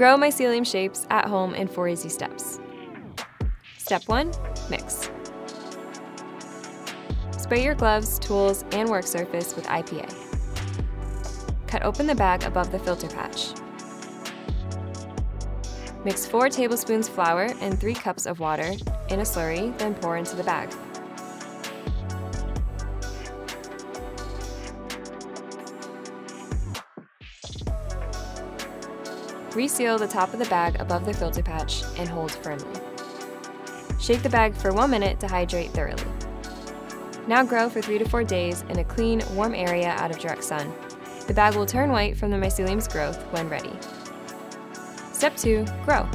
Grow mycelium shapes at home in four easy steps. Step 1 Mix. Spray your gloves, tools, and work surface with IPA. Cut open the bag above the filter patch. Mix 4 tablespoons flour and 3 cups of water in a slurry, then pour into the bag. Reseal the top of the bag above the filter patch and hold firmly. Shake the bag for one minute to hydrate thoroughly. Now grow for three to four days in a clean, warm area out of direct sun. The bag will turn white from the mycelium's growth when ready. Step 2. Grow.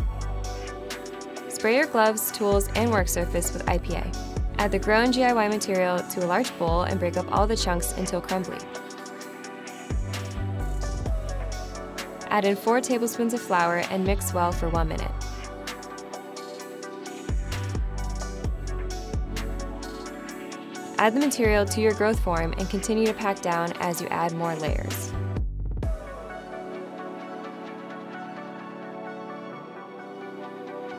Spray your gloves, tools, and work surface with IPA. Add the grown GIY material to a large bowl and break up all the chunks until crumbly. Add in 4 tablespoons of flour and mix well for 1 minute. Add the material to your growth form and continue to pack down as you add more layers.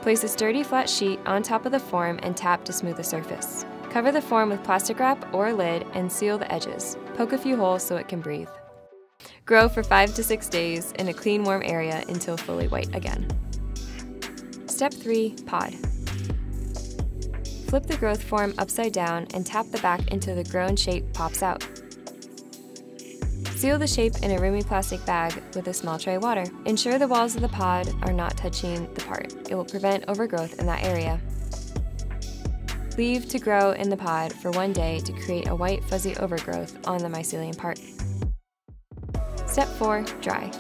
Place a sturdy flat sheet on top of the form and tap to smooth the surface. Cover the form with plastic wrap or lid and seal the edges. Poke a few holes so it can breathe. Grow for 5 to 6 days in a clean, warm area until fully white again. Step 3 Pod. Flip the growth form upside down and tap the back until the grown shape pops out. Seal the shape in a roomy plastic bag with a small tray of water. Ensure the walls of the pod are not touching the part. It will prevent overgrowth in that area. Leave to grow in the pod for one day to create a white fuzzy overgrowth on the mycelium part. Step 4. Dry.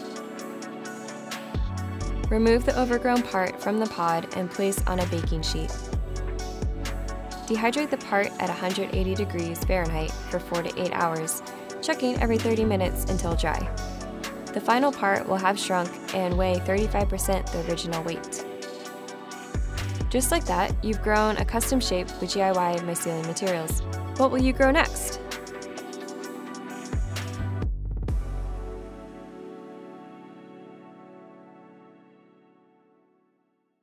Remove the overgrown part from the pod and place on a baking sheet. Dehydrate the part at 180 degrees Fahrenheit for 4 to 8 hours, checking every 30 minutes until dry. The final part will have shrunk and weigh 35% the original weight. Just like that, you've grown a custom shape with GIY mycelium materials. What will you grow next?